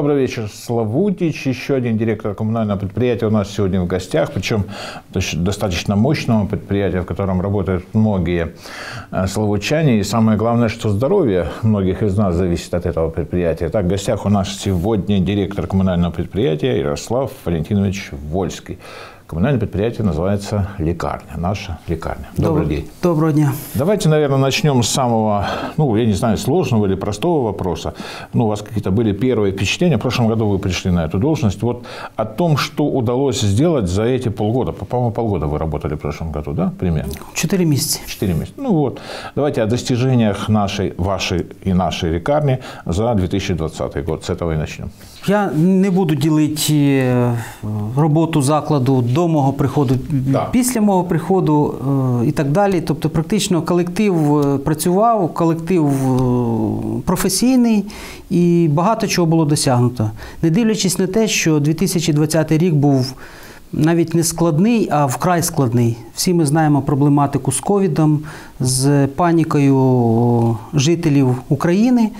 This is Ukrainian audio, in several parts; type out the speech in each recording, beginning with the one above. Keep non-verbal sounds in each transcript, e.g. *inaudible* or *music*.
Добрый вечер, Славутич. Еще один директор коммунального предприятия у нас сегодня в гостях, причем достаточно мощного предприятия, в котором работают многие э, славучане. И самое главное, что здоровье многих из нас зависит от этого предприятия. Так, в гостях у нас сегодня директор коммунального предприятия Ярослав Валентинович Вольский. Коммунальное предприятие называется «Лекарня», наша лекарня. Добрый Доб- день. Доброго дня. Давайте, наверное, начнем с самого, ну, я не знаю, сложного или простого вопроса. Ну, у вас какие-то были первые впечатления. В прошлом году вы пришли на эту должность. Вот о том, что удалось сделать за эти полгода. По-моему, полгода вы работали в прошлом году, да, примерно? Четыре месяца. Четыре месяца. Ну вот. Давайте о достижениях нашей, вашей и нашей лекарни за 2020 год. С этого и начнем. Я не буду ділити е, роботу закладу до мого приходу, да. після мого приходу е, і так далі. Тобто, практично колектив е, працював, колектив професійний і багато чого було досягнуто. Не дивлячись на те, що 2020 рік був. Навіть не складний, а вкрай складний. Всі ми знаємо проблематику з ковідом, з панікою жителів України.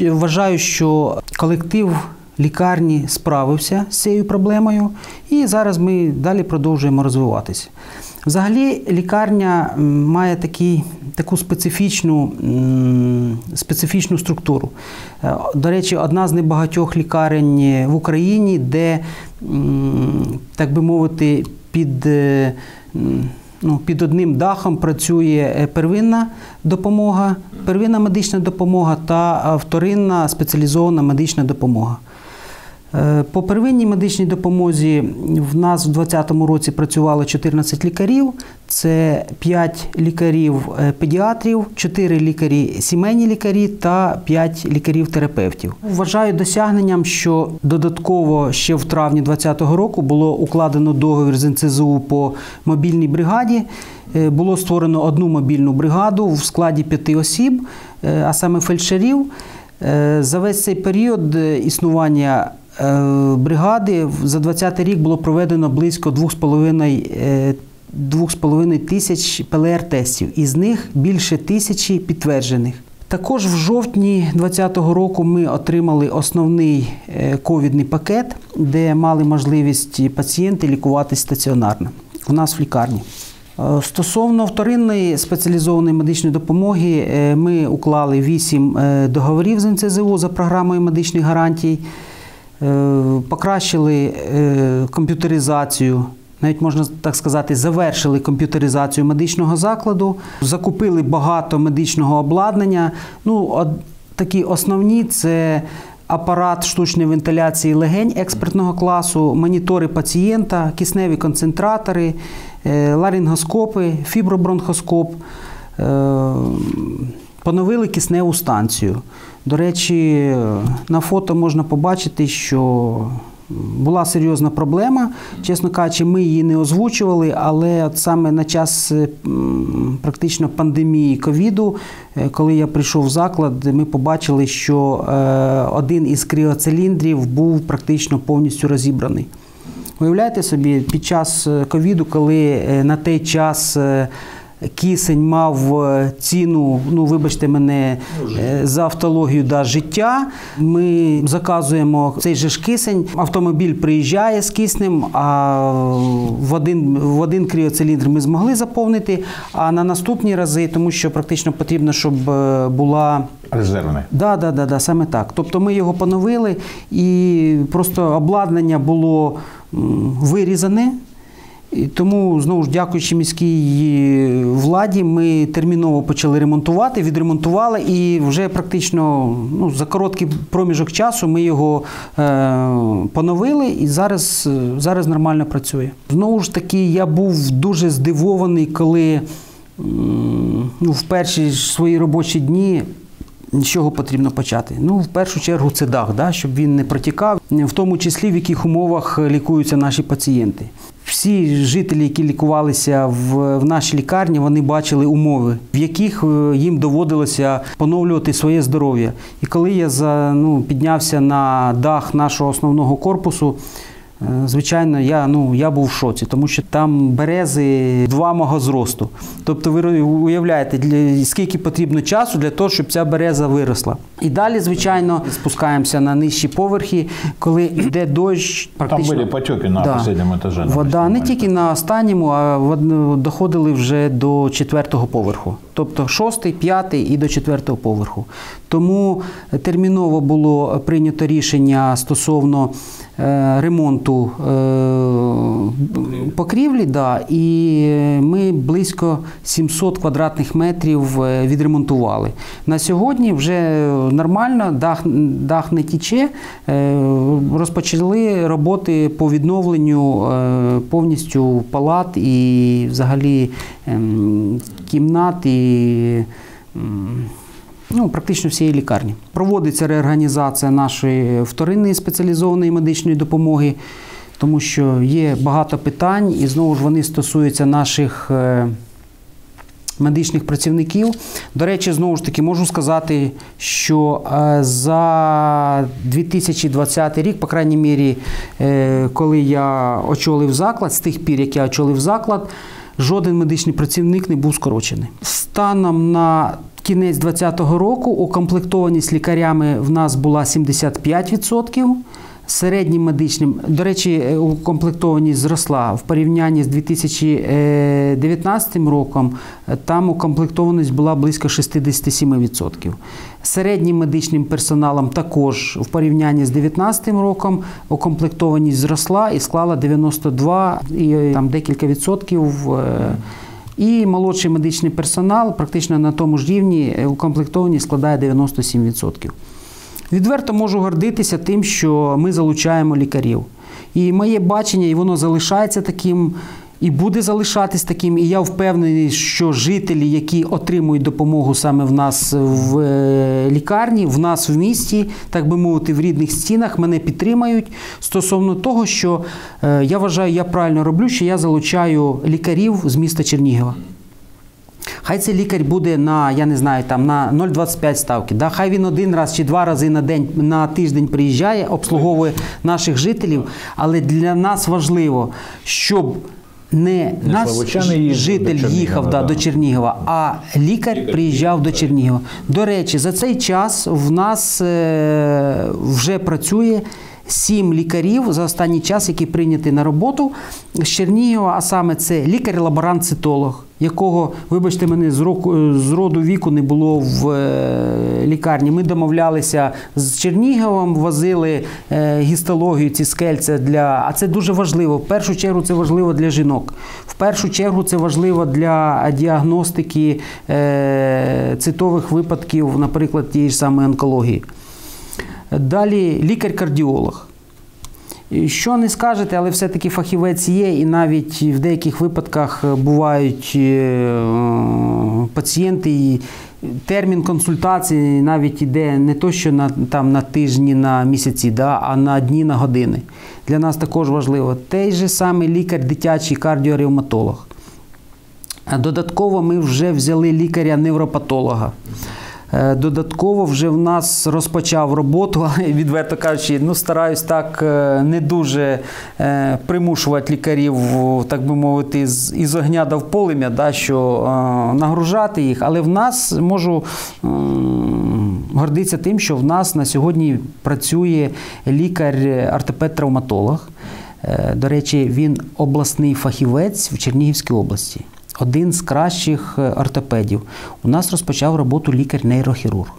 Вважаю, що колектив лікарні справився з цією проблемою, і зараз ми далі продовжуємо розвиватися. Взагалі, лікарня має такий, таку специфічну специфічну структуру. Е, до речі, одна з небагатьох лікарень в Україні, де, так би мовити, під е, ну, Під одним дахом працює е, первинна допомога, первинна медична допомога та вторинна спеціалізована медична допомога. Е, по первинній медичній допомозі в нас в 2020 році працювало 14 лікарів, це 5 лікарів-педіатрів, 4 лікарі сімейні лікарі та 5 лікарів-терапевтів. Вважаю досягненням, що додатково ще в травні 2020 року було укладено договір з НЦЗУ по мобільній бригаді. Е, було створено одну мобільну бригаду в складі п'яти осіб, е, а саме фельдшерів. За весь цей період існування Е, бригади за 20 рік було проведено близько 2,5 2,5 е, тисяч ПЛР-тестів, із них більше тисячі підтверджених. Також в жовтні 2020 року ми отримали основний е, ковідний пакет, де мали можливість пацієнти лікуватися стаціонарно у нас в лікарні. Стосовно вторинної спеціалізованої медичної допомоги, ми уклали 8 договорів з НЦЗУ за програмою медичних гарантій. Е, покращили е, комп'ютеризацію. Навіть можна так сказати, завершили комп'ютеризацію медичного закладу, закупили багато медичного обладнання. Ну, такі основні це апарат штучної вентиляції легень експертного класу, монітори пацієнта, кисневі концентратори, е, ларингоскопи, фібробронхоскоп. Поновили кисневу станцію. До речі, на фото можна побачити, що була серйозна проблема. Чесно кажучи, ми її не озвучували, але от саме на час практично пандемії ковіду, е, коли я прийшов в заклад, ми побачили, що е, один із кріоциліндрів був практично повністю розібраний. Уявляєте собі, під час е, ковіду, коли на той час Кисень мав е, ціну, ну вибачте мене е, за автологію да, життя. Ми заказуємо цей же ж кисень. Автомобіль приїжджає з киснем, а в один в один кріоциліндр ми змогли заповнити. А на наступні рази, тому що практично потрібно, щоб е, була резервне. Да, да, да, да, саме так. Тобто ми його поновили, і просто обладнання було вирізане. І Тому знову ж дякуючи міській владі, ми терміново почали ремонтувати, відремонтували, і вже практично ну, за короткий проміжок часу ми його е, поновили, і зараз зараз нормально працює. Знову ж таки, я був дуже здивований, коли ну, в перші свої робочі дні. З чого потрібно почати? Ну, в першу чергу, це дах, да, щоб він не протікав, в тому числі в яких умовах лікуються наші пацієнти. Всі жителі, які лікувалися в, в нашій лікарні, вони бачили умови, в яких е, їм доводилося поновлювати своє здоров'я. І коли я за, ну, піднявся на дах нашого основного корпусу, звичайно, я ну я був в шоці, тому що там берези два мого зросту. Тобто, ви уявляєте, для скільки потрібно часу для того, щоб ця береза виросла. І далі, звичайно, спускаємося на нижчі поверхи, коли йде дощ. Практично... Там були потеки на да. останньому етажі. Вода не тільки на останньому, а доходили вже до четвертого поверху. Тобто шостий, п'ятий і до четвертого поверху. Тому терміново було прийнято рішення стосовно Е, ремонту е, покрівлі, да, і ми близько 700 квадратних метрів е, відремонтували. На сьогодні вже нормально, дах дах не тіче. Розпочали роботи по відновленню повністю палат і взагалі ем, кімнат і ну, практично всієї лікарні. Проводиться реорганізація нашої вторинної спеціалізованої медичної допомоги, тому що є багато питань, і знову ж вони стосуються наших. Е, медичних працівників. До речі, знову ж таки, можу сказати, що е, за 2020 рік, по крайній мірі, е, коли я очолив заклад, з тих пір, як я очолив заклад, жоден медичний працівник не був скорочений. Станом на кінець 2020 року укомплектованість лікарями в нас була 75%. Середнім медичним, до речі, е, укомплектованість зросла в порівнянні з 2019 роком. Там укомплектованість була близько 67%. Середнім медичним персоналом також в порівнянні з 2019 роком укомплектованість зросла і склала 92 і е, там декілька відсотків. Е, і молодший медичний персонал практично на тому ж рівні укомплектовані складає 97%. Відверто можу гордитися тим, що ми залучаємо лікарів. І моє бачення, і воно залишається таким. І буде залишатись таким. І я впевнений, що жителі, які отримують допомогу саме в нас в е, лікарні, в нас в місті, так би мовити, в рідних стінах, мене підтримають стосовно того, що е, я вважаю, я правильно роблю, що я залучаю лікарів з міста Чернігова. Хай цей лікар буде на, я не знаю, там на 0,25 ставки. Да? Хай він один раз чи два рази на день на тиждень приїжджає, обслуговує наших жителів. Але для нас важливо, щоб не, не наш житель їхав да, до Чернігова, а лікар приїжджав до Чернігова. До речі, за цей час в нас е, вже працює сім лікарів за останній час, які прийняті на роботу з Чернігова, а саме це лікар-лаборант-цитолог, якого, вибачте, мене з року з роду віку не було в е, лікарні. Ми домовлялися з Черніговом, возили е, гістологію, ці скельця для. А це дуже важливо. В першу чергу це важливо для жінок. В першу чергу це важливо для діагностики е, цитових випадків, наприклад, тієї ж самої онкології. Далі лікар-кардіолог. Що не скажете, але все-таки фахівець є, і навіть в деяких випадках бувають е, пацієнти, і термін консультації навіть йде не то, що на там, на тижні, на місяці, да, а на дні, на години. Для нас також важливо. Той же самий лікар, дитячий кардіоревматолог. Додатково ми вже взяли лікаря-невропатолога. Е, додатково вже в нас розпочав роботу, *laughs* відверто кажучи, ну стараюсь так е, не дуже е, примушувати лікарів, так би мовити, із огня до полем'я, да, що нагружати їх. Але в нас можу гордитися тим, що в нас на сьогодні працює лікар-ортопед-травматолог. До речі, він обласний фахівець в Чернігівській області один з кращих е, ортопедів. У нас розпочав роботу лікар-нейрохірург.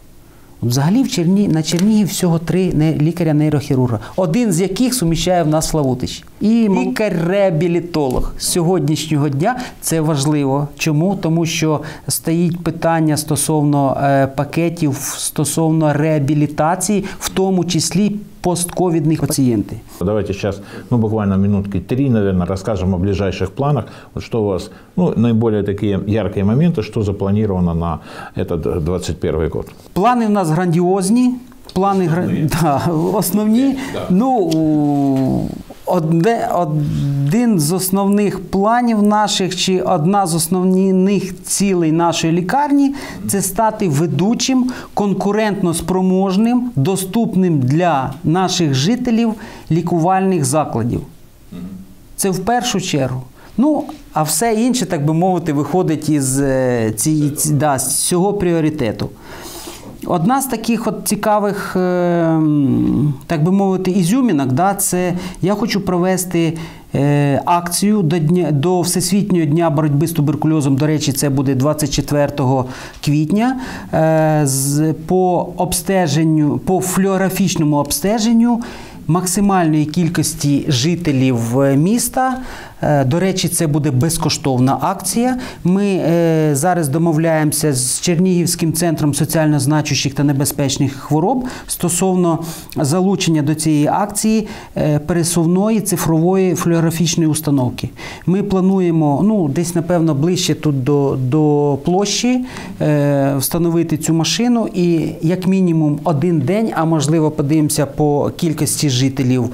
Взагалі в Черні... на Чернігів всього три лікаря-нейрохірурга, один з яких суміщає в нас Славутич. І лікар-реабілітолог з сьогоднішнього дня це важливо. Чому? Тому що стоїть питання стосовно е, пакетів, стосовно реабілітації, в тому числі постковидных пациентов. Давайте сейчас, ну, буквально минутки три, наверное, расскажем о ближайших планах. Вот что у вас, ну, наиболее такие яркие моменты, что запланировано на этот 2021 год? Планы у нас грандиозні. Плани основні. *laughs* Да, основні. Да. Ну, одне, один з основних планів наших, чи одна з основних цілей нашої лікарні це стати ведучим, конкурентно спроможним, доступним для наших жителів лікувальних закладів. Це в першу чергу. Ну, а все інше, так би мовити, виходить із е, ці, ці, да, з цього пріоритету. Одна з таких от цікавих, е, так би мовити, ізюмінок, да, це я хочу провести е, акцію до дня до Всесвітнього дня боротьби з туберкульозом. До речі, це буде 24 квітня. Е, По обстеженню, по флюорографічному обстеженню максимальної кількості жителів міста. Е, до речі, це буде безкоштовна акція. Ми е, зараз домовляємося з Чернігівським центром соціально значущих та небезпечних хвороб стосовно залучення до цієї акції пересувної цифрової флюорографічної установки. Ми плануємо ну, десь, напевно, ближче тут до, до площі встановити цю машину і як мінімум один день, а можливо, подивимося по кількості жителів,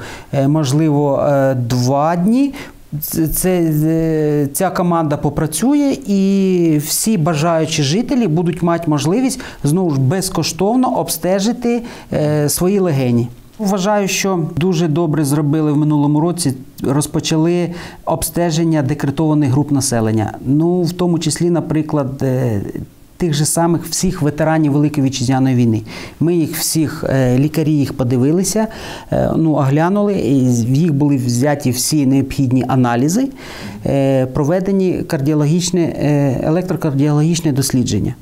можливо, два дні. Це, Ця команда попрацює, і всі бажаючі жителі будуть мати можливість знову ж безкоштовно обстежити е, свої легені. Вважаю, що дуже добре зробили в минулому році. Розпочали обстеження декретованих груп населення. Ну, в тому числі, наприклад, е, тих же самих всіх ветеранів Великої вітчизняної війни. Ми їх всіх, е, лікарі їх подивилися, е, ну, оглянули, і в їх були взяті всі необхідні аналізи, е, проведені кардіологічне, електрокардіологічне дослідження.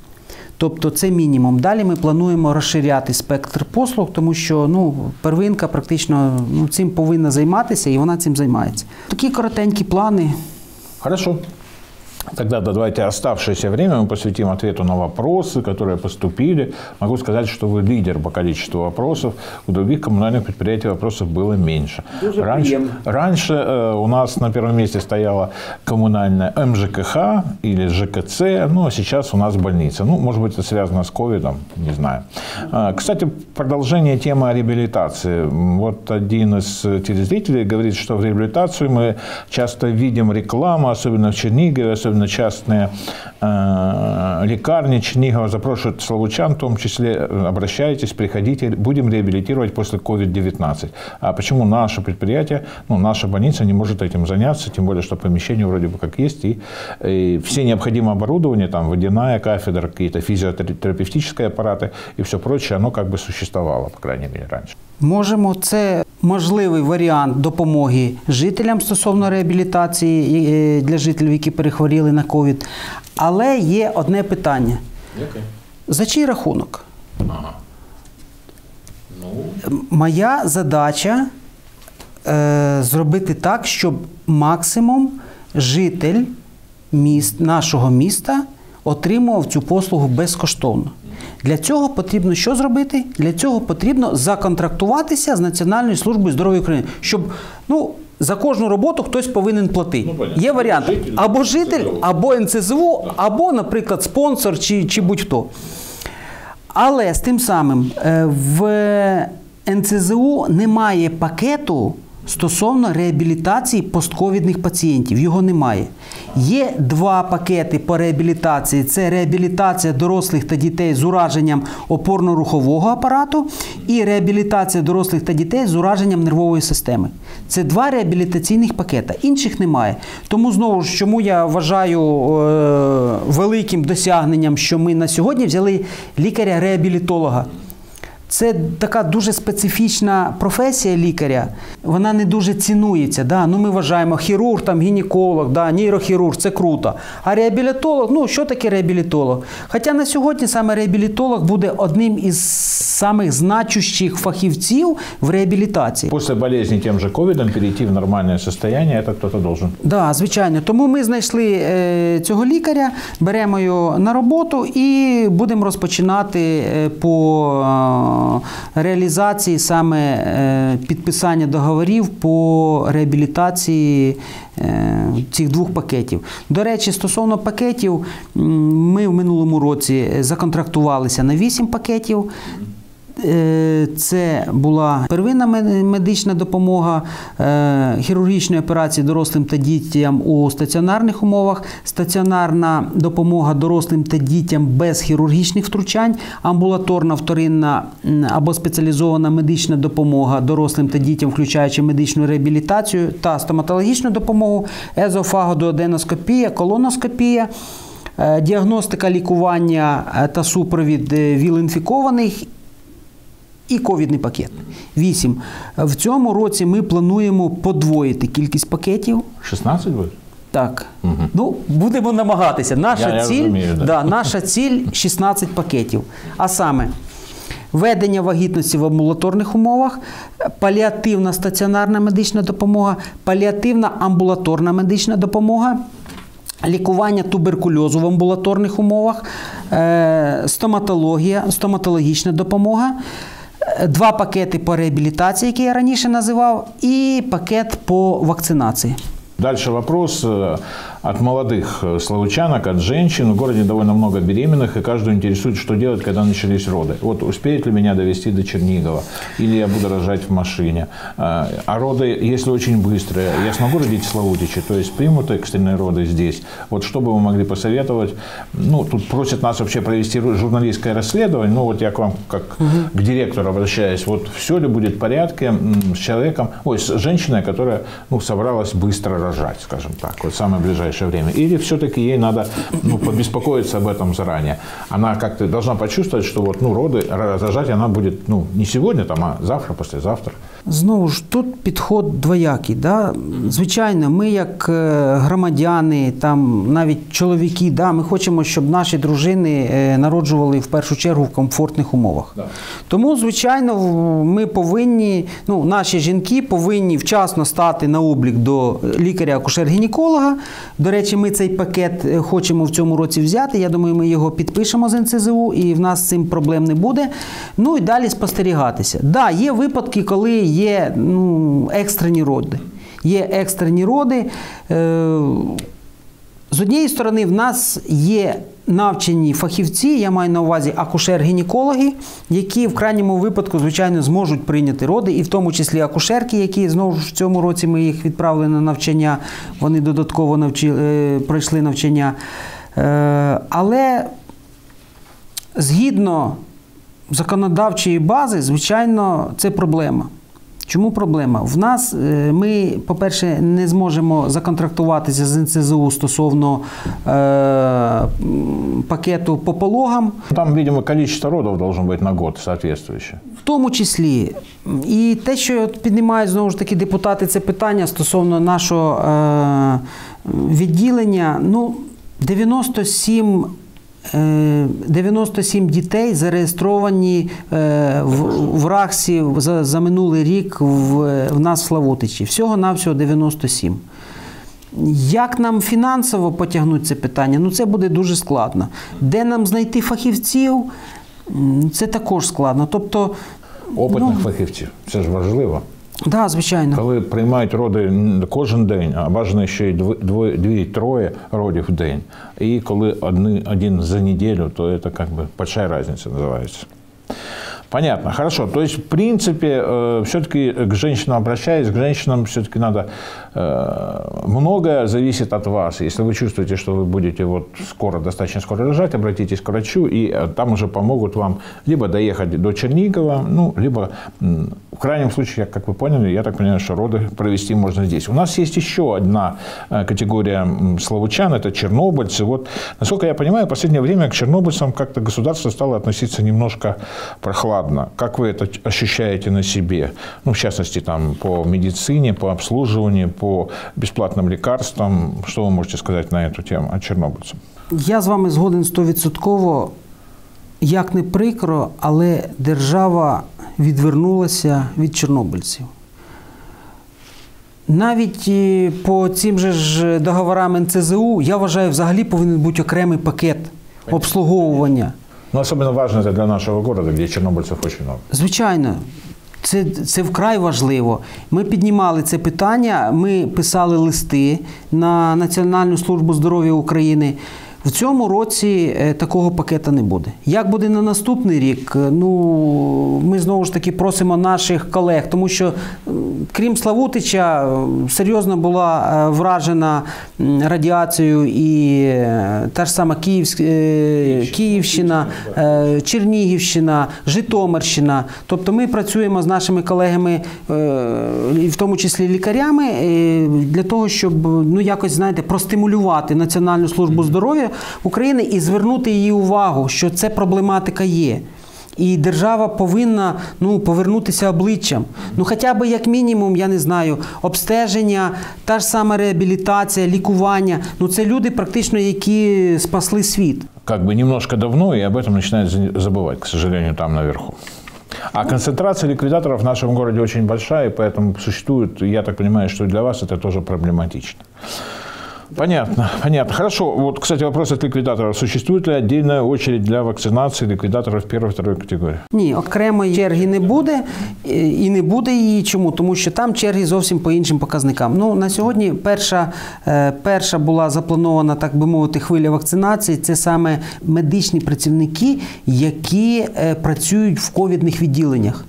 Тобто це мінімум. Далі ми плануємо розширяти спектр послуг, тому що ну, первинка практично ну, цим повинна займатися і вона цим займається. Такі коротенькі плани. Хорошо. Тогда давайте оставшееся время мы посвятим ответу на вопросы, которые поступили. Могу сказать, что вы лидер по количеству вопросов. У других коммунальных предприятий вопросов было меньше. Раньше раньше э, у нас на первом месте стояла коммунальная МЖКХ или ЖКЦ, ну а сейчас у нас больница. Ну, может быть, это связано с ковидом, не знаю. Э, кстати, продолжение темы реабилитации. Вот один из телезрителей говорит, что в реабилитацию мы часто видим рекламу, особенно в Чернигове, особенно частные э, лекарни Чернигова запрошивают славучан, в том числе обращайтесь, приходите, будем реабилитировать после COVID-19. А почему наше предприятие, ну, наша больница не может этим заняться, тем более, что помещение вроде бы как есть, и, и все необходимое оборудование, там, водяная кафедра, какие-то физиотерапевтические аппараты и все прочее, оно как бы существовало, по крайней мере, раньше. Можемо це можливий варіант допомоги жителям стосовно реабілітації е, для жителів, які перехворіли на ковід. Але є одне питання: Яке? за чий рахунок? Ага. Ну... Моя задача е, зробити так, щоб максимум житель міст, нашого міста отримував цю послугу безкоштовно. Для цього потрібно що зробити? Для цього потрібно законтрактуватися з Національною службою здоров'я України, щоб ну. За кожну роботу хтось повинен платити. Ну, Є варіант або житель, або НЦЗУ, або, наприклад, спонсор чи чи будь-хто. Але з тим самим е, в НЦЗУ немає пакету Стосовно реабілітації постковідних пацієнтів, його немає. Є два пакети по реабілітації: це реабілітація дорослих та дітей з ураженням опорно-рухового апарату і реабілітація дорослих та дітей з ураженням нервової системи. Це два реабілітаційних пакета. Інших немає. Тому знову ж чому я вважаю е великим досягненням, що ми на сьогодні взяли лікаря-реабілітолога. Це така дуже специфічна професія лікаря. Вона не дуже цінується. Да? Ну, Ми вважаємо, хірург, там, гінеколог, да, нейрохірург це круто. А реабілітолог, ну що таке реабілітолог? Хоча на сьогодні саме реабілітолог буде одним із самих значущих фахівців в реабілітації. Після болезні тим же ковідом перейти в нормальне стані, це хтось должен. Так, да, звичайно. Тому ми знайшли е, цього лікаря, беремо його на роботу і будемо розпочинати е, по. Е, реалізації саме е, підписання договорів по реабілітації е, цих двох пакетів. До речі, стосовно пакетів, ми в минулому році законтрактувалися на 8 пакетів. Е, це була первинна медична допомога, е, хірургічні операції дорослим та дітям у стаціонарних умовах, стаціонарна допомога дорослим та дітям без хірургічних втручань, амбулаторна вторинна або спеціалізована медична допомога дорослим та дітям, включаючи медичну реабілітацію та стоматологічну допомогу, езофагодоаденоскопія, колоноскопія. Е, діагностика лікування та супровід віл-інфікованих і ковідний пакет. Вісім. В цьому році ми плануємо подвоїти кількість пакетів. 16 буде? Так. Угу. Ну, будемо намагатися. Наша я, ціль, я розумію, да. Да, наша ціль *laughs* 16 пакетів. А саме. Ведення вагітності в амбулаторних умовах, паліативна стаціонарна медична допомога, паліативна амбулаторна медична допомога, лікування туберкульозу в амбулаторних умовах, е, стоматологія, стоматологічна допомога, два пакети по реабілітації, які я раніше називав, і пакет по вакцинації. Дальше вопрос э, от молодых э, славучанок, от женщин. В городе довольно много беременных, и каждую интересует, что делать, когда начались роды. Вот успеет ли меня довести до Чернигова, или я буду рожать в машине. А, а роды, если очень быстрые, я смогу родить в Славутиче, то есть примут экстренные роды здесь. Вот что бы вы могли посоветовать? Ну, тут просят нас вообще провести журналистское расследование. Ну, вот я к вам, как угу. к директору обращаюсь. Вот все ли будет в порядке с человеком, ой, с женщиной, которая, ну, собралась быстро рожать, скажем так, вот самое ближайшее ближайшее время? Или все-таки ей надо ну, побеспокоиться об этом заранее? Она как-то должна почувствовать, что вот, ну, роды, рожать она будет ну, не сегодня, там, а завтра, послезавтра. Знову ж тут підход двоякий. Да? Звичайно, ми, як е, громадяни, там навіть чоловіки, да, ми хочемо, щоб наші дружини е, народжували в першу чергу в комфортних умовах. Да. Тому, звичайно, ми повинні, ну, наші жінки повинні вчасно стати на облік до лікаря-акушер-гінеколога. До речі, ми цей пакет е, хочемо в цьому році взяти. Я думаю, ми його підпишемо з НЦЗУ, і в нас з цим проблем не буде. Ну і далі спостерігатися. Да, є випадки, коли є ну, екстрені роди. Є екстрені роди. Е, з однієї сторони, в нас є навчені фахівці, я маю на увазі акушер-гінекологи, які в крайньому випадку, звичайно, зможуть прийняти роди, і в тому числі акушерки, які знову ж в цьому році ми їх відправили на навчання, вони додатково навчили, е, пройшли навчання. Е, але згідно законодавчої бази, звичайно, це проблема. Чому проблема? В нас е, ми, по-перше, не зможемо законтрактуватися з НЦЗУ стосовно е, пакету по пологам. Там, видимо, кількість родів должно бути на год соответствуюче. В тому числі. І те, що піднімають знову ж таки депутати, це питання стосовно нашого е, відділення. Ну, 97 97 е, дітей зареєстровані е, в РАХСі за, за минулий рік в, в нас в Славутичі. Всього-навсього 97. Як нам фінансово потягнути це питання? Ну це буде дуже складно. Де нам знайти фахівців? Це також складно. Тобто, Опитних ну, фахівців. Це ж важливо. Так, да, звичайно. Коли приймають роди кожен день, а бажано ще й дві-троє родів в день. І коли один, один за неділю, то це як би большая різниця називається. Понятно, хорошо. То есть, в принципе, э, все-таки к женщинам обращаясь, к женщинам все-таки надо э, многое зависит от вас. Если вы чувствуете, что вы будете вот скоро, достаточно скоро рожать, обратитесь к врачу, и э, там уже помогут вам либо доехать до Чернигова, ну, либо в крайнем случае, как вы поняли, я так понимаю, что роды провести можно здесь. У нас есть еще одна категория славучан, это чернобыльцы. Вот, насколько я понимаю, в последнее время к чернобыльцам как-то государство стало относиться немножко прохладно. Как вы это ощущаете на себе? Ну, в частности, там, по медицине, по обслуживанию, по бесплатным лекарствам. Что вы можете сказать на эту тему о чорнобильцях? Я з вами згоден стовідсотково. Як не прикро, але держава відвернулася від чорнобильців. Навіть е, по цим же ж договорам НЦЗУ я вважаю, взагалі повинен бути окремий пакет обслуговування. Ну, особливо важливо це для нашого міста, де чорнобильців дуже багато. Звичайно. це це вкрай важливо. Ми піднімали це питання, ми писали листи на Національну службу здоров'я України. В цьому році е, такого пакета не буде. Як буде на наступний рік? Е, ну ми знову ж таки просимо наших колег, тому що крім Славутича, серйозно була вражена радіацією і та ж сама Київськ... Київщина, Чернігівщина, Житомирщина. Тобто ми працюємо з нашими колегами, в тому числі лікарями, для того, щоб ну якось знаєте, простимулювати Національну службу здоров'я України і звернути її увагу, що це проблематика є. І держава повинна ну, повернутися обличчям. Ну, хоча б як мінімум, я не знаю, обстеження, та ж сама реабілітація, лікування. Ну, це люди, практично, які спасли світ. Как бы немножко давно, и об этом начинают забывать, к сожалению, там наверху. А концентрация ликвидаторов в нашем городе очень большая, и поэтому существует, я так понимаю, что для вас это тоже проблематично. Понятно, *laughs* понятно. Хорошо. Вот, кстати, вопрос от ликвидаторов. Существует ли отдельная очередь для вакцинации ликвидаторов первой, второй категории? Ні, окремої черги не буде і не буде її. Чому? Тому що там черги зовсім по іншим показникам. Ну на сьогодні перша, е, перша була запланована, так би мовити, хвиля вакцинації. Це саме медичні працівники, які е, працюють в ковідних відділеннях.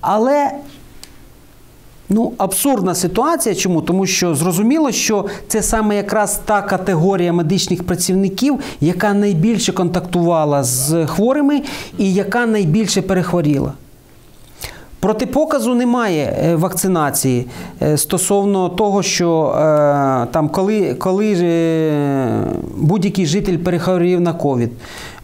Але Ну, абсурдна ситуація. Чому? Тому що зрозуміло, що це саме якраз та категорія медичних працівників, яка найбільше контактувала з хворими і яка найбільше перехворіла. Протипоказу немає е, вакцинації е, стосовно того, що е, там, коли коли будь-який житель перехворів на ковід.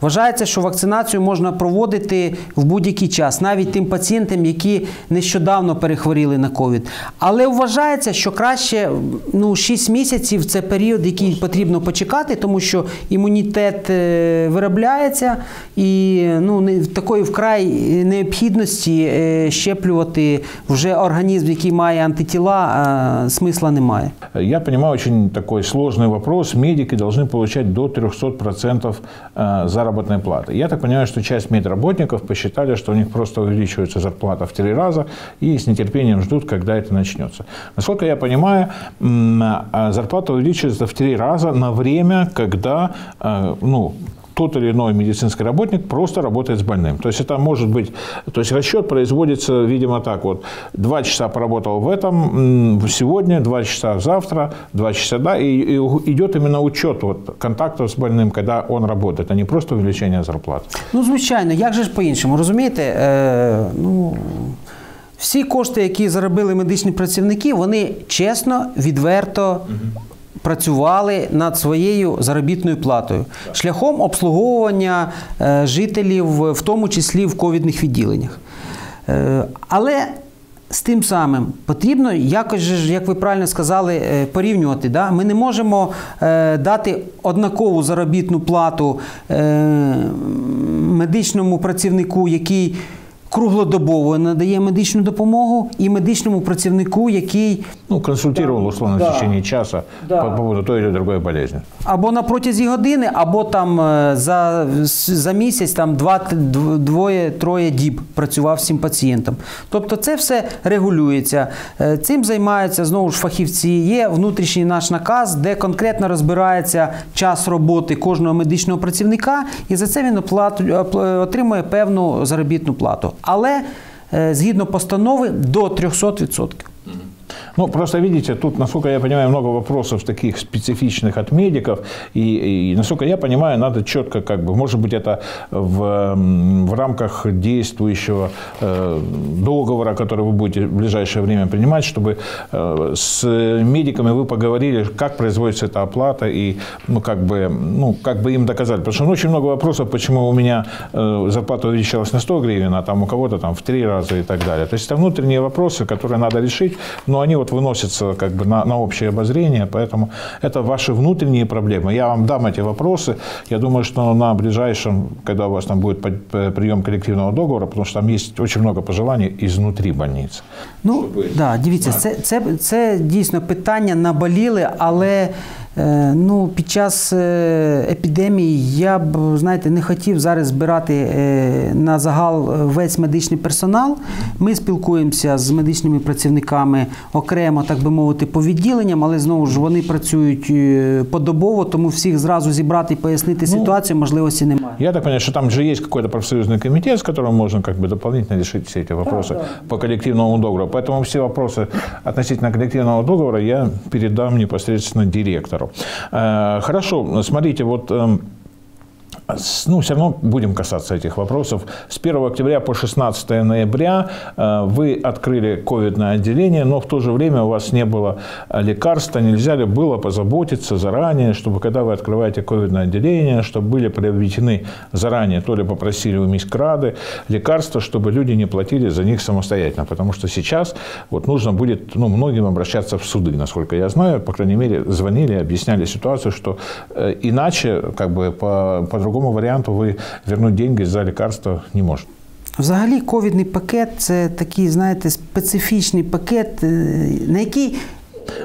Вважається, що вакцинацію можна проводити в будь-який час, навіть тим пацієнтам, які нещодавно перехворіли на ковід. Але вважається, що краще ну, 6 місяців це період, який потрібно почекати, тому що імунітет е, виробляється і ну, такої вкрай необхідності е, щеплювати вже організм, який має антитіла, смисла немає. Я розумію, дуже такий складний вопрос. Медики повинні отримати до 300% заробітку заработной платы. Я так понимаю, что часть медработников посчитали, что у них просто увеличивается зарплата в три раза и с нетерпением ждут, когда это начнется. Насколько я понимаю, а, зарплата увеличивается в три раза на время, когда а, ну, тот или иной медицинский работник просто работает с больным. То есть это может быть, то есть расчет производится, видимо, так вот, два часа поработал в этом сегодня, два часа завтра, два часа, да, и, и идет именно учет вот, контактов с больным, когда он работает, а не просто увеличение зарплат. Ну, звичайно, як же ж по-іншому, розумієте? Е, ну... Всі кошти, які заробили медичні працівники, вони чесно, відверто працювали над своєю заробітною платою шляхом обслуговування е, жителів, в тому числі в ковідних відділеннях. Е, але з тим самим потрібно якось, як ви правильно сказали, е, порівнювати. Да? Ми не можемо дати однакову заробітну плату медичному працівнику, який круглодобово надає медичну допомогу і медичному працівнику, який ну консультував условно да. в течение часу да. по поводу тої чи другої болезни. Або на протязі години, або там е, за за місяць там два двоє-троє діб працював з цим пацієнтом. Тобто це все регулюється. Е, цим займаються знову ж фахівці. Є внутрішній наш наказ, де конкретно розбирається час роботи кожного медичного працівника, і за це він оплату отримує певну заробітну плату але е, згідно постанови до 300%. Ну, просто видите, тут, насколько я понимаю, много вопросов таких специфичных от медиков. И, и насколько я понимаю, надо четко, как бы, может быть, это в, в рамках действующего э, договора, который вы будете в ближайшее время принимать, чтобы э, с медиками вы поговорили, как производится эта оплата и, ну, как бы, ну, как бы им доказать. Потому что ну, очень много вопросов, почему у меня э, зарплата увеличилась на 100 гривен, а там у кого-то там в три раза и так далее. То есть это внутренние вопросы, которые надо решить, но они вот вот выносится как бы на, на общее обозрение, поэтому это ваши внутренние проблемы. Я вам дам эти вопросы. Я думаю, что на ближайшем, когда у вас там будет прием коллективного договора, потому что там есть очень много пожеланий изнутри больницы. Ну, да, дивіться, це, це, це дійсно питання наболіли, але Е, ну, Під час е, епідемії я б знаєте, не хотів зараз збирати е, на загал весь медичний персонал. Ми спілкуємося з медичними працівниками окремо, так би мовити, по відділенням, але знову ж вони працюють подобово, тому всіх зразу зібрати і пояснити ну, ситуацію можливості немає. Я так розумію, що там вже є якийсь профсоюзний комітет, з яким можна как бы, дополнительно решить все эти вопросы да, да. по коллективному договору. Поэтому все вопросы относительно коллективного договора я передам непосредственно директору. Э, хорошо, смотрите, вот ну, все равно будем касаться этих вопросов. С 1 октября по 16 ноября э, вы открыли ковидное отделение, но в то же время у вас не было э, лекарства. Нельзя ли было позаботиться заранее, чтобы когда вы открываете ковидное отделение, чтобы были приобретены заранее, то ли попросили у Мискрады лекарства, чтобы люди не платили за них самостоятельно. Потому что сейчас вот нужно будет ну, многим обращаться в суды, насколько я знаю. По крайней мере, звонили, объясняли ситуацию, что э, иначе как бы по, по другому варіанту ви вернуть деньги за лекарство не можете. Взагалі, ковідний пакет це такий, знаєте, специфічний пакет, е, на який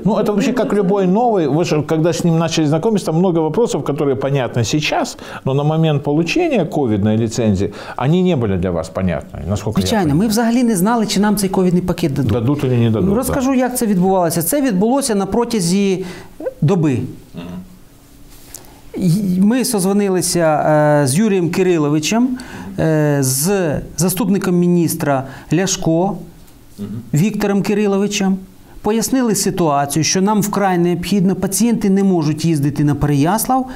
ну, это вообще как любой новый. Вы же, когда с ним начали знакомиться, там много вопросов, которые понятны сейчас, но на момент получения ковідної ліцензії они не были для вас понятны. Насколько Звичайно, ми взагалі не знали, чи нам цей ковідний пакет дадуть. Дадуть чи не дадуть. Ну, розкажу, як це відбувалося. Це відбулося на протязі доби. Ми созвонилися е, з Юрієм Кириловичем, е, з заступником міністра Ляшко Віктором Кириловичем. Пояснили ситуацію, що нам вкрай необхідно, пацієнти не можуть їздити на Переяслав.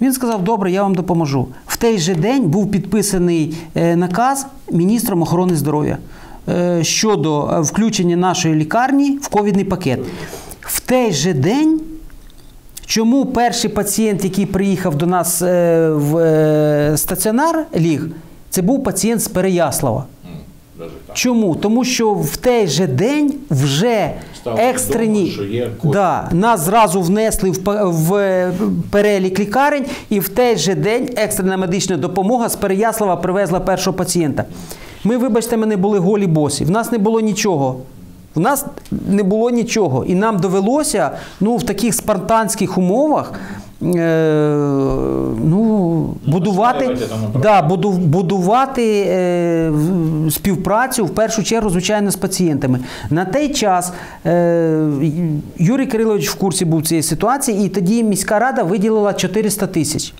Він сказав: Добре, я вам допоможу. В той же день був підписаний е, наказ міністром охорони здоров'я щодо включення нашої лікарні в ковідний пакет. В той же день Чому перший пацієнт, який приїхав до нас е, в е, стаціонар, ліг, це був пацієнт з Переяслава. Чому? Тому що в той же день вже екстрені відомо, да, нас зразу внесли в, в перелік лікарень, і в той же день екстрена медична допомога з Переяслава привезла першого пацієнта. Ми, вибачте, мене були голі босі. В нас не було нічого. У нас не було нічого, і нам довелося ну, в таких спартанських умовах. Е, ну, будувати да, будувати е, співпрацю в першу чергу, звичайно, з пацієнтами. На той час е, Юрій Кирилович в курсі був цієї ситуації, і тоді міська рада виділила 400 тисяч.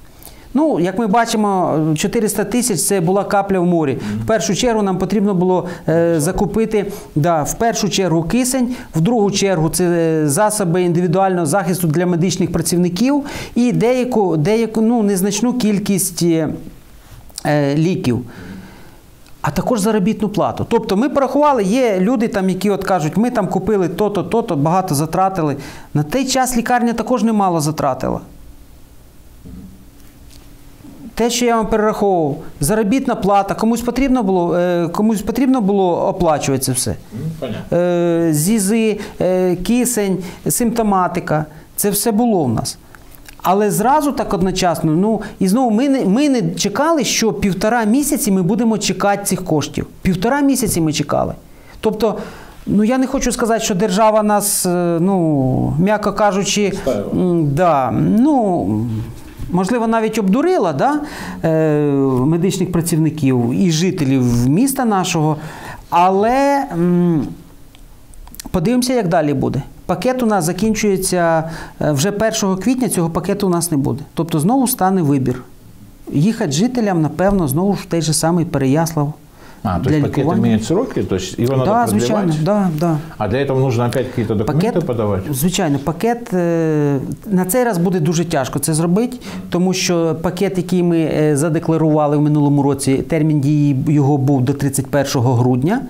Ну, як ми бачимо, 400 тисяч це була капля в морі. В першу чергу нам потрібно було е, закупити да, в першу чергу кисень, в другу чергу це засоби індивідуального захисту для медичних працівників і деяку, деяку ну, незначну кількість е, ліків. А також заробітну плату. Тобто ми порахували, є люди, там, які от кажуть, ми там купили то-то, то-то, багато затратили. На той час лікарня також немало затратила. Те, що я вам перераховував, заробітна плата, комусь потрібно було е, комусь потрібно було оплачувати це все. Е, зізи, е, кисень, симптоматика це все було в нас. Але зразу так одночасно, ну і знову ми не ми не чекали, що півтора місяці ми будемо чекати цих коштів. Півтора місяці ми чекали. Тобто, ну я не хочу сказати, що держава нас, ну, м'яко кажучи, да, ну можливо, навіть обдурила да, е, медичних працівників і жителів міста нашого. Але подивимося, як далі буде. Пакет у нас закінчується е, вже 1 квітня, цього пакету у нас не буде. Тобто знову стане вибір. Їхати жителям, напевно, знову в той же самий Переяслав. А, то есть пакет имеет сроки, то есть его надо да, звичайно, да, да. А для этого нужно опять какие-то документи пакет, подавати? Звичайно, пакет е, на цей раз буде дуже тяжко це зробити, тому що пакет, який ми е, задекларували в минулому році, термін дії його був до 31 грудня.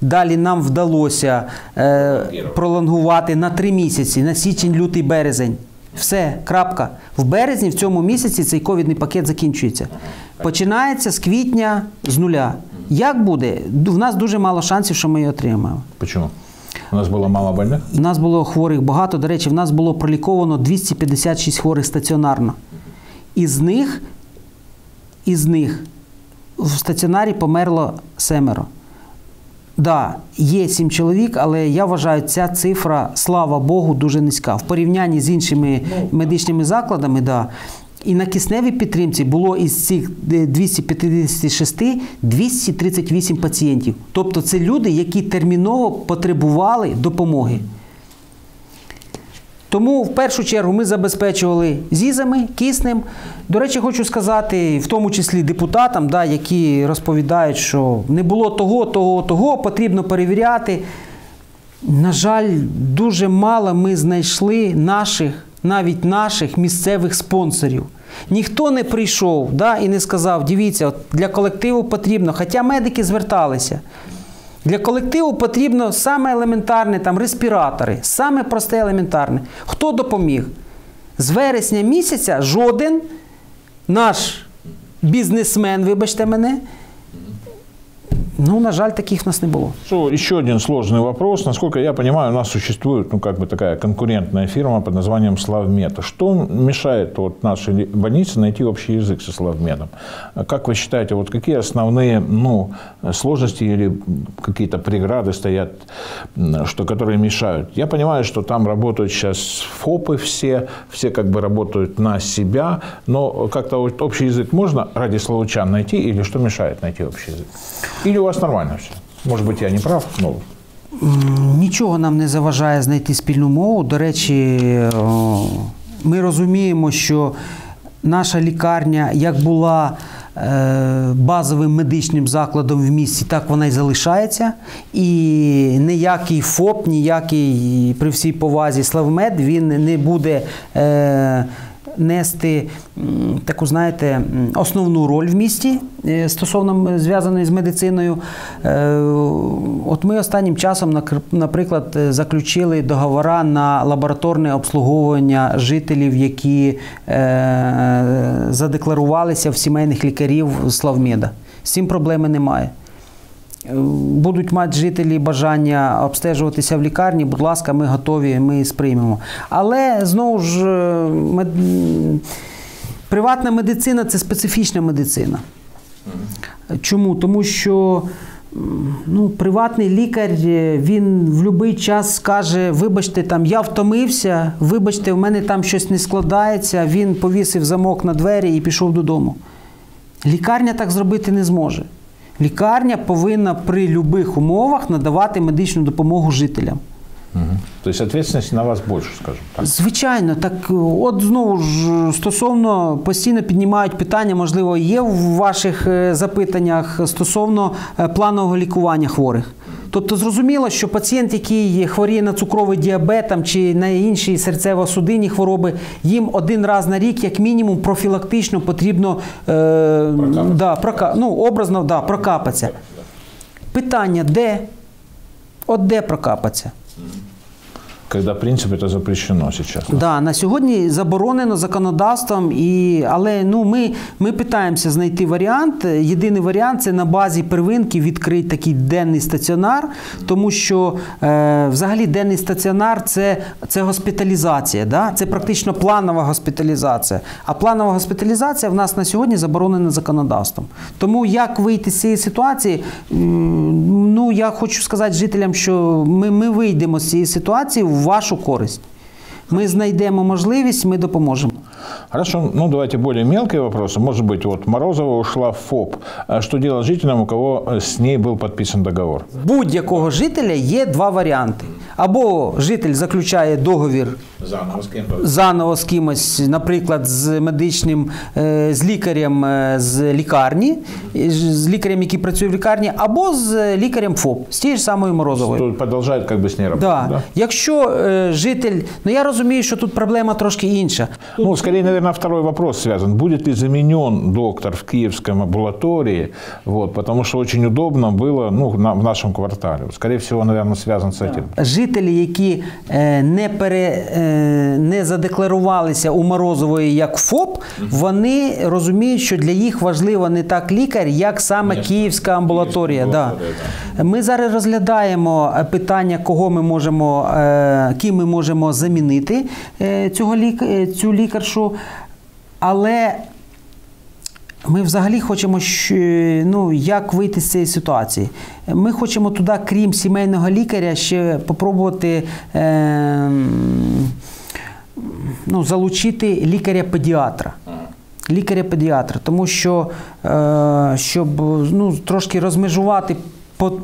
Далі нам вдалося е, пролонгувати на три місяці, на січень, лютий, березень. Все, крапка. В березні в цьому місяці цей ковідний пакет закінчується. Починається з квітня з нуля. Як буде? В нас дуже мало шансів, що ми її отримаємо. Чому? У нас було мало больних? У нас було хворих багато. До речі, в нас було проліковано 256 хворих стаціонарно. Із них, із них в стаціонарі померло семеро. Да, є сім чоловік, але я вважаю, ця цифра, слава Богу, дуже низька. В порівнянні з іншими медичними закладами, да. І на кисневій підтримці було із цих 256 238 пацієнтів. Тобто це люди, які терміново потребували допомоги. Тому в першу чергу ми забезпечували зізами, киснем. До речі, хочу сказати, в тому числі депутатам, да, які розповідають, що не було того, того, того, потрібно перевіряти. На жаль, дуже мало ми знайшли наших, навіть наших місцевих спонсорів. Ніхто не прийшов да, і не сказав, дивіться, от для колективу потрібно, хоча медики зверталися. Для колективу потрібно саме елементарне, там респіратори, саме просте елементарне. Хто допоміг? З вересня місяця жоден наш бізнесмен, вибачте мене, Ну, на жаль, таких у нас не было. Что, еще один сложный вопрос. Насколько я понимаю, у нас существует, ну, как бы такая конкурентная фирма под названием Славмед. Что мешает вот, нашей больнице найти общий язык со Славмедом? Как вы считаете, вот какие основные ну, сложности или какие-то преграды стоят, что, которые мешают? Я понимаю, что там работают сейчас ФОПы все, все как бы работают на себя, но как-то вот общий язык можно ради словучан найти или что мешает найти общий язык? Или вас нормально все. Може бути, я не прав, ну. Нічого нам не заважає знайти спільну мову. До речі, ми розуміємо, що наша лікарня, як була е, базовим медичним закладом в місті, так вона й залишається. І ніякий ФОП, ніякий при всій повазі Славмед він не буде. Е, нести таку, знаєте, основну роль в місті е, стосовно зв'язаної з медициною. Е, от ми останнім часом, наприклад, заключили договори на лабораторне обслуговування жителів, які е, задекларувалися в сімейних лікарів Славмеда. З цим проблеми немає. Будуть мати жителі бажання обстежуватися в лікарні, будь ласка, ми готові, ми сприймемо. Але знову ж мед... приватна медицина це специфічна медицина. Чому? Тому що ну, приватний лікар він в будь-який час скаже: вибачте, там я втомився, вибачте, в мене там щось не складається, він повісив замок на двері і пішов додому. Лікарня так зробити не зможе. Лікарня повинна при будь-яких умовах надавати медичну допомогу жителям. Угу. Тобто відповідальність на вас більше, скажімо так. Звичайно, так от знову ж стосовно постійно піднімають питання, можливо, є в ваших е, запитаннях стосовно е, планового лікування хворих. Тобто зрозуміло, що пацієнт, який хворіє на цукровий діабет там, чи на інші серцево-судинні хвороби, їм один раз на рік, як мінімум, профілактично потрібно е, да, прока, ну, образно да, прокапатися. Питання, де? От де прокапатися? Когда, в принципе, это запрещено сейчас. Да, на сьогодні заборонено законодавством, і, але ну, ми ми питаємося знайти варіант. Єдиний варіант це на базі первинки відкрити такий денний стаціонар, тому що е, взагалі денний стаціонар це це госпіталізація. Да? Це практично планова госпіталізація. А планова госпіталізація в нас на сьогодні заборонена законодавством. Тому як вийти з цієї ситуації, ну я хочу сказати жителям, що ми, ми вийдемо з цієї ситуації вашу користь. Ми знайдемо можливість, ми допоможем. Хорошо, ну давайте более мелкие вопросы. Может быть, вот Морозова ушла в ФОП. А что делать жителям, у кого с ней был подписан договор? Будь-якого жителя є два варіанти. Або житель заключає договір заново з ким заново з кимось, наприклад, з медичним, е, з лікарем е, з лікарні, з лікарем, який працює в лікарні, або з лікарем ФОП, з тією ж самою Морозовою. Тут продовжують як би з нею працювати. Да. Да? Якщо е, житель, ну я розумію, що тут проблема трошки інша. Ну, скорее, наверное, второй вопрос связан. Будет ли заменен доктор в киевской амбулатории? Вот, потому что очень удобно было ну, на, в нашем квартале. Скорее всего, наверное, связан с этим. Жителі, які не пере не задекларувалися у Морозової як ФОП, вони розуміють, що для їх важливо не так лікар, як саме Ні, Київська амбулаторія. Да. Ми зараз розглядаємо е, питання, кого ми можемо, е, ким ми можемо замінити е, цього цю лікаршу, але Ми взагалі хочемо, ну, як вийти з цієї ситуації. Ми хочемо туди, крім сімейного лікаря, ще спробувати е, ну, залучити лікаря-педіатра. Лікаря-педіатра, тому що е, щоб ну, трошки розмежувати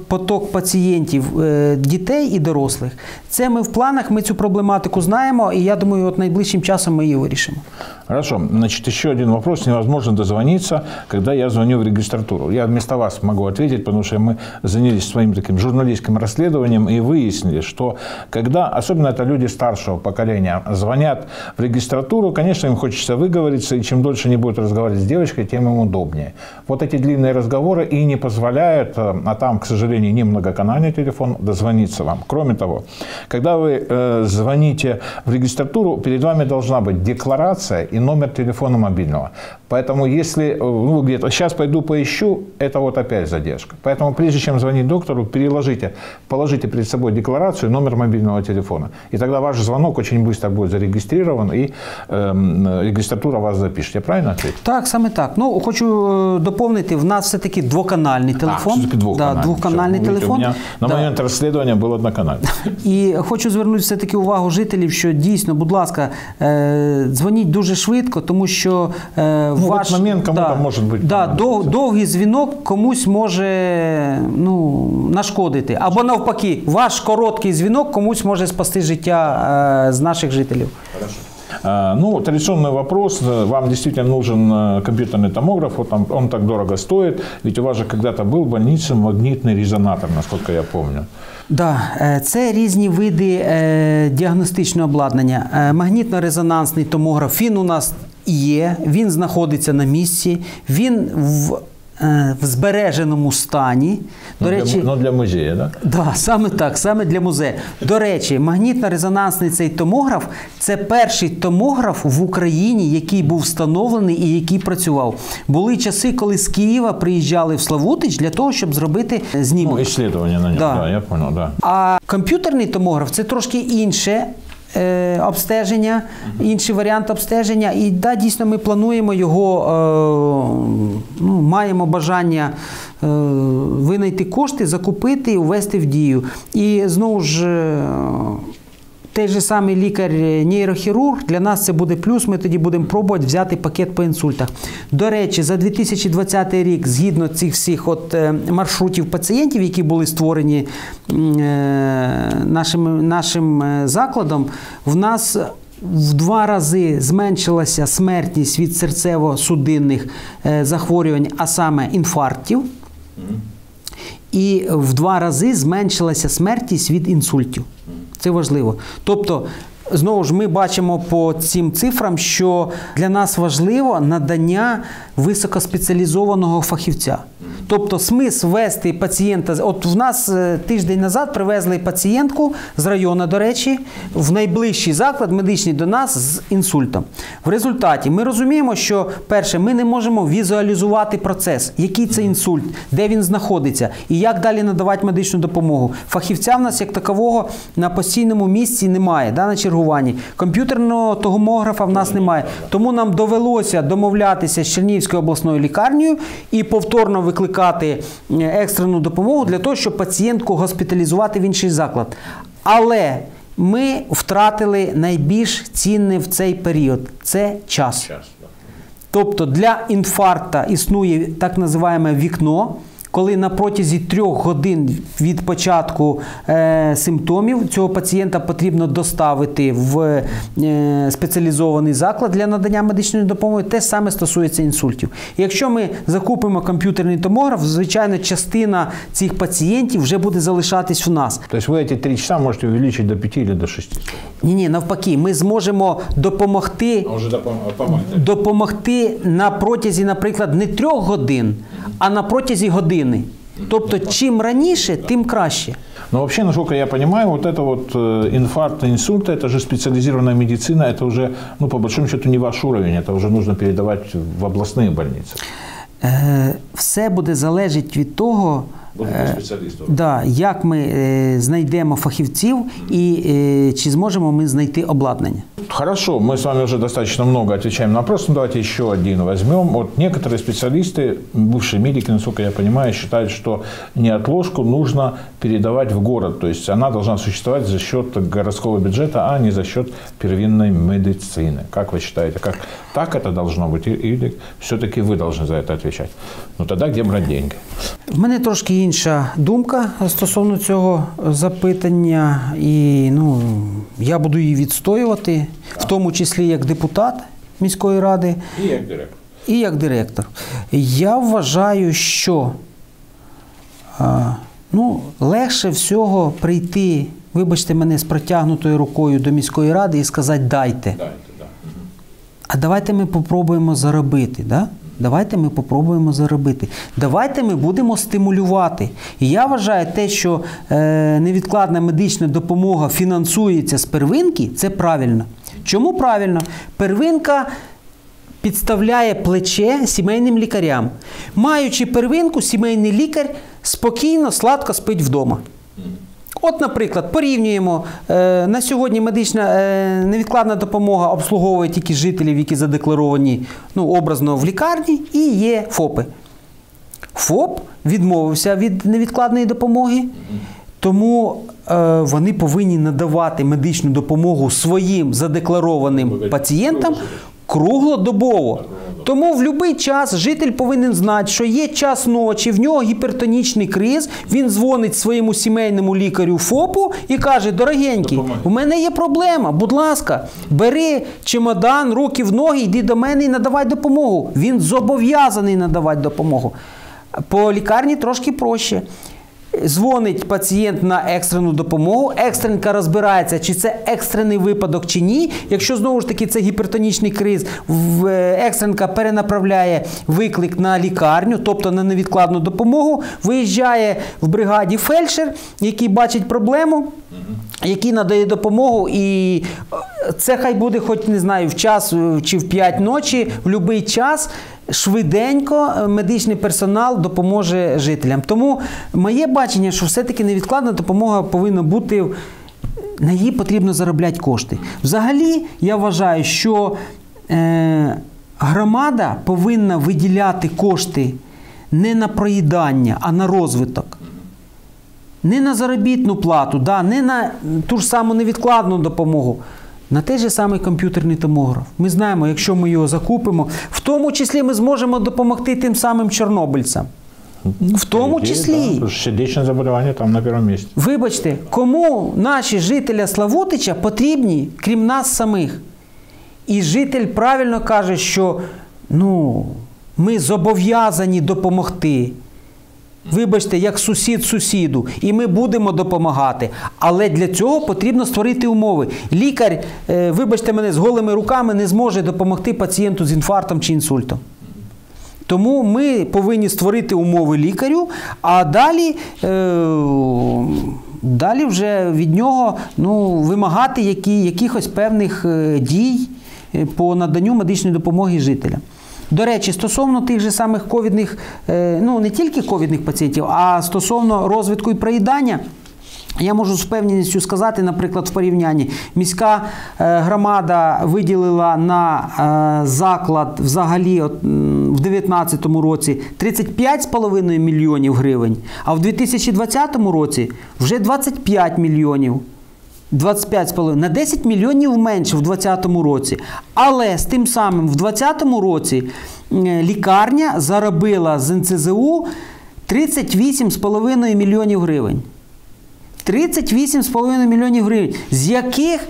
поток пацієнтів е, дітей і дорослих. Це ми в планах, ми цю проблематику знаємо, і я думаю, от найближчим часом ми її вирішимо. Хорошо. Значит, еще один вопрос. Невозможно дозвониться, когда я звоню в регистратуру. Я вместо вас могу ответить, потому что мы занялись своим таким журналистским расследованием и выяснили, что когда, особенно это люди старшего поколения, звонят в регистратуру, конечно, им хочется выговориться, и чем дольше они будут разговаривать с девочкой, тем им удобнее. Вот эти длинные разговоры и не позволяют, э, а там, к сожалению, не многоканальный телефон, дозвониться вам. Кроме того, когда вы э, звоните в регистратуру, перед вами должна быть декларация и номер телефона мобильного. Поэтому если э, ну, где-то сейчас пойду поищу, это вот опять задержка. Поэтому прежде чем звонить доктору, переложите, положите перед собой декларацию, номер мобильного телефона. И тогда ваш звонок очень быстро будет зарегистрирован, и э, регистратура вас запишет. Я правильно ответил? Так, саме так. Ну, хочу е, доповнити, в нас все-таки двоканальний телефон. А, все-таки двоканальний. Да, двоканальний Все. телефон. Видите, на да. момент розслідування було одноканальний. *laughs* І хочу звернути все-таки увагу жителів, що дійсно, будь ласка, е, дзвоніть дуже швидко, тому що е, ну, ваш момент кому да, може бути да, дов, довгий дзвінок комусь може ну, нашкодити. Або навпаки, ваш короткий дзвінок комусь може спасти життя е, з наших жителів. Хорошо. Ну, традиционный вопрос. Вам действительно нужен э, компьютерный томограф, вот он, он так дорого стоит. Ведь у вас же когда-то был в больнице магнитный резонатор, насколько я помню. Да, е, це різні види е, діагностичного обладнання. Е, магнітно-резонансний томограф він у нас є, він знаходиться на місці. Він в Е, в збереженому стані. До ну, речі, для, ну, для музею, так? Да, саме так, саме для музею. До речі, магнітно-резонансний цей томограф це перший томограф в Україні, який був встановлений і який працював. Були часи, коли з Києва приїжджали в Славутич для того, щоб зробити знімок. Ну, Іслідування на нього, да. да, я понял, да. А комп'ютерний томограф це трошки інше. Е, обстеження, інший варіант обстеження. І да, дійсно ми плануємо його, е, ну, маємо бажання е, винайти кошти, закупити і ввести в дію. І знову ж. Той же самий лікар-нейрохірург, для нас це буде плюс. Ми тоді будемо пробувати взяти пакет по інсультах. До речі, за 2020 рік, згідно цих всіх от е, маршрутів пацієнтів, які були створені е, нашим, нашим е, закладом, в нас. В два рази зменшилася смертність від серцево-судинних захворювань, а саме інфарктів, і в два рази зменшилася смертність від інсультів. Це важливо. Тобто, знову ж ми бачимо по цим цифрам, що для нас важливо надання високоспеціалізованого фахівця. Тобто смисл вести пацієнта. От в нас е, тиждень назад привезли пацієнтку з району, до речі, в найближчий заклад медичний до нас з інсультом. В результаті ми розуміємо, що перше, ми не можемо візуалізувати процес, який це інсульт, де він знаходиться і як далі надавати медичну допомогу. Фахівця в нас як такового на постійному місці немає, да, на чергуванні. Комп'ютерного томографа в нас немає. Тому нам довелося домовлятися з Чернігівською обласною лікарнею і повторно викликати викликати екстрену допомогу для того, щоб пацієнтку госпіталізувати в інший заклад. Але ми втратили найбільш цінне в цей період це час. Тобто для інфаркта існує так називаємо вікно коли на протязі трьох годин від початку е, симптомів цього пацієнта потрібно доставити в е, спеціалізований заклад для надання медичної допомоги, те саме стосується інсультів. Якщо ми закупимо комп'ютерний томограф, звичайно, частина цих пацієнтів вже буде залишатись в нас. Тобто ви ці три часа можете увеличити до 5 або до 6? Ні, ні, навпаки, ми зможемо допомогти, допомогти на протязі, наприклад, не трьох годин, а на протязі години Тобто, чим раніше, тим краще. Но вообще, насколько я понимаю, вот это вот э, инфаркт, инсульт, это же специализированная медицина, это уже, ну, по большому счету, не ваш уровень, это уже нужно передавать в областные больницы. Е, все буде залежати від того, е, да, як ми е, знайдемо фахівців і чи зможемо ми знайти обладнання. хорошо, мы с вами уже достаточно много отвечаем на вопрос, но давайте еще один возьмем. Вот некоторые специалисты, бывшие медики, насколько я понимаю, считают, что неотложку нужно передавать в город, то есть она должна существовать за счет городского бюджета, а не за счет первинной медицины. Как вы считаете, как так это должно быть, или все-таки вы должны за это отвечать? Ну тогда где брать деньги? В мене трошки інша думка стосовно цього запитання, і ну, я буду її відстоювати, в тому числі як депутат міської ради І як директор. і як директор. Я вважаю, що ну, легше всього прийти, вибачте мене, з протягнутою рукою до міської ради і сказати дайте. Дайте, да. А давайте ми попробуємо заробити. Да? Давайте ми попробуємо заробити. Давайте ми будемо стимулювати. І я вважаю, те, що е, невідкладна медична допомога фінансується з первинки, це правильно. Чому правильно? Первинка підставляє плече сімейним лікарям. Маючи первинку, сімейний лікар спокійно, сладко спить вдома. От, наприклад, порівнюємо е, на сьогодні медична е, невідкладна допомога обслуговує тільки жителів, які задекларовані ну, образно в лікарні, і є ФОПи. ФОП відмовився від невідкладної допомоги, тому е, вони повинні надавати медичну допомогу своїм задекларованим пацієнтам круглодобово. Тому в будь-який час житель повинен знати, що є час ночі, в нього гіпертонічний криз. Він дзвонить своєму сімейному лікарю ФОПу і каже: дорогенький, у мене є проблема. Будь ласка, бери чемодан, руки в ноги, йди до мене і надавай допомогу. Він зобов'язаний надавати допомогу. По лікарні трошки проще. Дзвонить пацієнт на екстрену допомогу, екстренка розбирається, чи це екстрений випадок чи ні. Якщо знову ж таки це гіпертонічний криз, екстренка перенаправляє виклик на лікарню, тобто на невідкладну допомогу. Виїжджає в бригаді фельдшер, який бачить проблему, який надає допомогу, і е, це хай буде, хоч не знаю, в час е, чи в 5 ночі, в будь-який час. Швиденько е, медичний персонал допоможе жителям. Тому моє бачення, що все-таки невідкладна допомога повинна бути. На її потрібно заробляти кошти. Взагалі, я вважаю, що е, громада повинна виділяти кошти не на проїдання, а на розвиток. Не на заробітну плату, да, не на ту ж саму невідкладну допомогу. На той же самий комп'ютерний томограф. Ми знаємо, якщо ми його закупимо, в тому числі ми зможемо допомогти тим самим чорнобильцям. В тому числі. сердечное заболевание там на первом месте. Вибачте, кому наші жителі Славутича потрібні, крім нас самих? І житель правильно каже, що ну, ми зобов'язані допомогти. Вибачте, як сусід сусіду, і ми будемо допомагати. Але для цього потрібно створити умови. Лікар, е, вибачте мене, з голими руками не зможе допомогти пацієнту з інфарктом чи інсультом. Тому ми повинні створити умови лікарю, а далі, е, далі вже від нього ну, вимагати які, якихось певних е, дій по наданню медичної допомоги жителям. До речі, стосовно тих же самих ковідних, е, ну не тільки ковідних пацієнтів, а стосовно розвитку і проїдання. Я можу з впевненістю сказати, наприклад, в порівнянні міська е, громада виділила на е, заклад взагалі в 2019 році 35,5 мільйонів гривень, а в 2020 році вже 25 мільйонів. 25,5 на 10 мільйонів менше в 2020 році. Але з тим самим в 2020 році лікарня заробила з НЦЗУ 38,5 мільйонів гривень. 38,5 мільйонів гривень, з яких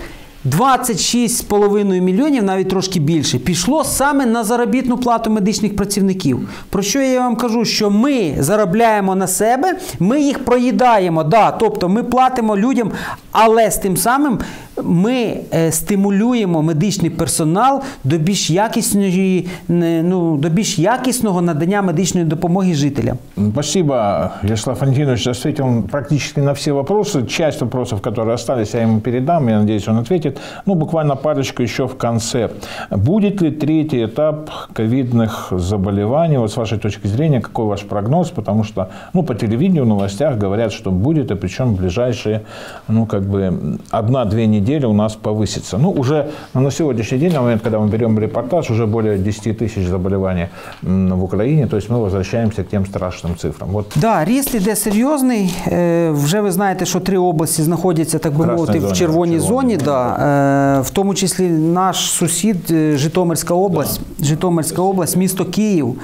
26,5 мільйонів, навіть трошки більше, пішло саме на заробітну плату медичних працівників. Про що я вам кажу? Що ми заробляємо на себе, ми їх проїдаємо. Да, тобто ми платимо людям, але з тим самим ми е, стимулюємо медичний персонал до більш якісної, не, ну, до більш якісного надання медичної допомоги жителям. Спасибо, Ярослав Антинович ответил практически на все вопросы. Часть вопросов, которые остались, я ему передам. Я надеюсь, он ответит. Ну, буквально парочку еще в конце. Будет ли третий этап ковидных заболеваний? Вот с вашей точки зрения, какой ваш прогноз? Потому что, ну, по телевидению, в новостях говорят, что будет, и причем в ближайшие, ну, как бы, одна-две недели неделе у нас повысится. Ну, уже на сегодняшний день, на момент, когда мы берем репортаж, уже более 10 тысяч заболеваний в Украине, то есть мы возвращаемся к тем страшным цифрам. Вот. Да, ріст іде серйозний. Вже ви знаєте, що три області знаходяться, так би мовити, в червоній зоні. Да. В тому числі наш сусід Житомирська область, да. Житомирська область, місто Київ.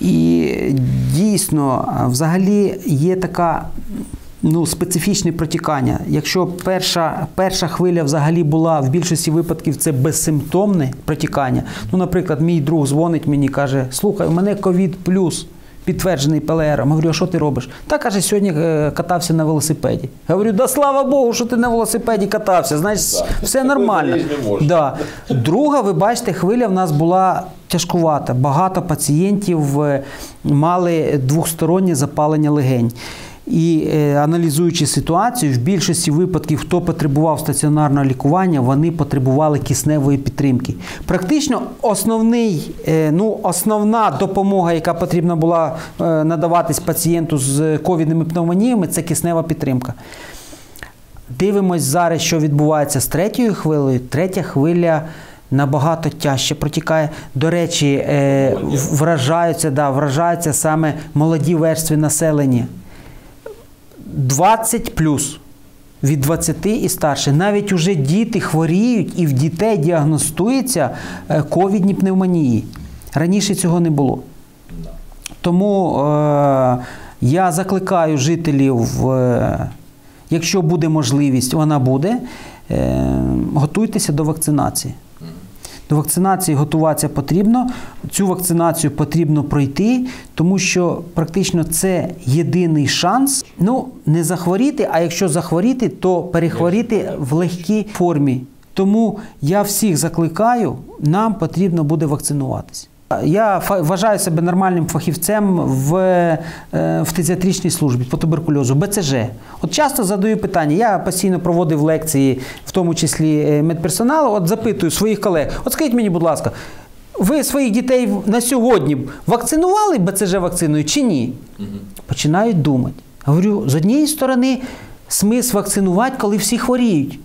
І дійсно, взагалі, є така ну, специфічне протікання. Якщо перша перша хвиля взагалі була в більшості випадків це безсимптомне протікання. Ну, наприклад, мій друг дзвонить мені каже: Слухай, у мене ковід плюс. Підтверджений ПЛР. Говорю, а що ти робиш? Та каже, сьогодні е, катався на велосипеді. Говорю, да слава Богу, що ти на велосипеді катався. Значить, да. все нормально. Да. Друга, ви бачите, хвиля в нас була тяжкувата. Багато пацієнтів е, мали двостороннє запалення легень. І е, аналізуючи ситуацію, в більшості випадків, хто потребував стаціонарного лікування, вони потребували кисневої підтримки. Практично основний, е, ну, основна допомога, яка потрібна була е, надаватись пацієнту з ковідними пневмоніями, це киснева підтримка. Дивимось зараз, що відбувається з третьою хвилею. Третя хвиля. Набагато тяжче протікає. До речі, вражаються да, вражаються саме молоді верстви населення. 20 плюс. Від 20 і старше. Навіть уже діти хворіють і в дітей діагностуються е, ковідні пневмонії. Раніше цього не було. Тому е, я закликаю жителів, е, якщо буде можливість, вона буде, е, готуйтеся до вакцинації. До вакцинації готуватися потрібно. Цю вакцинацію потрібно пройти, тому що практично це єдиний шанс ну не захворіти, а якщо захворіти, то перехворіти в легкій формі. Тому я всіх закликаю, нам потрібно буде вакцинуватись. Я вважаю себе нормальним фахівцем в е, в фтизіатричній службі по туберкульозу, БЦЖ. От часто задаю питання, я постійно проводив лекції, в тому числі е, медперсоналу, от запитую своїх колег, от скажіть мені, будь ласка, ви своїх дітей на сьогодні вакцинували БЦЖ вакциною чи ні? Угу. Починають думати. Говорю, з однієї сторони, смисл вакцинувати, коли всі хворіють.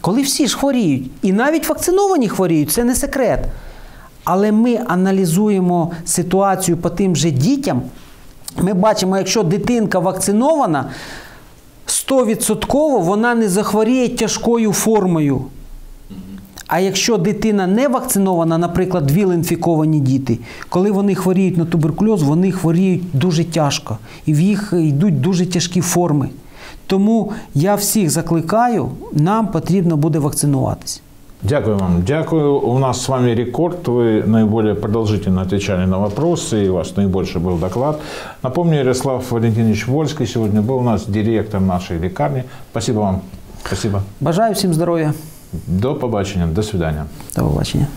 Коли всі ж хворіють. І навіть вакциновані хворіють, це не секрет. Але ми аналізуємо ситуацію по тим же дітям. Ми бачимо, якщо дитинка вакцинована, 100% вона не захворіє тяжкою формою. А якщо дитина не вакцинована, наприклад, віл-інфіковані діти, коли вони хворіють на туберкульоз, вони хворіють дуже тяжко і в їх йдуть дуже тяжкі форми. Тому я всіх закликаю, нам потрібно буде вакцинуватись. Дякую вам. Дякую. У нас с вами рекорд. Вы наиболее продолжительно отвечали на вопросы, и у вас наибольший был доклад. Напомню, Ярослав Валентинович Вольский сегодня был у нас директор нашей лекарни. Спасибо вам. Спасибо. Бажаю всім здоров'я. До побачення. До свидання. До побачення.